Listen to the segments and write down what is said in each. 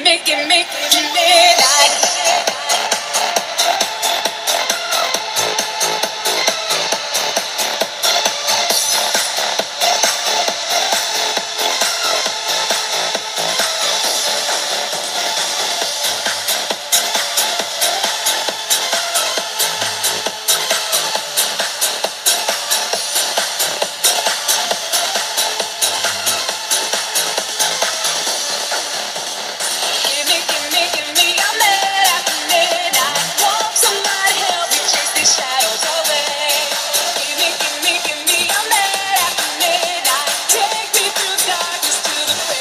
me, make it, make it, make it.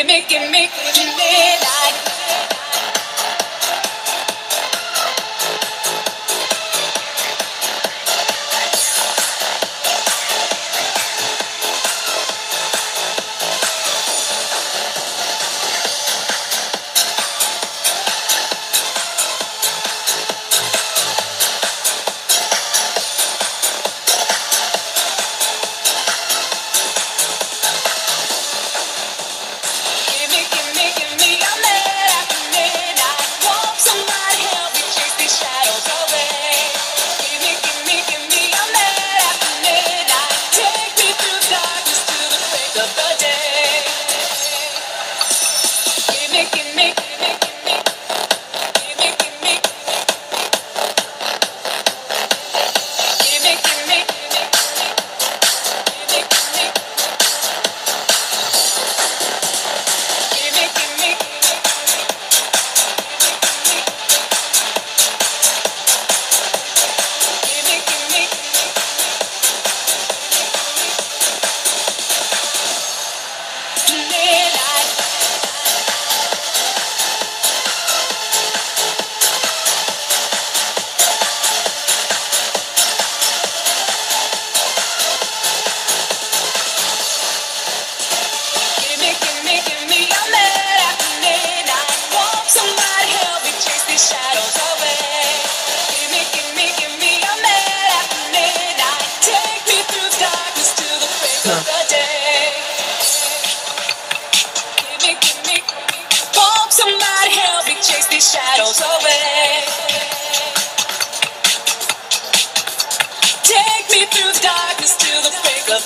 gimme, gimme, gimme that. of the day. these shadows away. Take me through darkness to the break of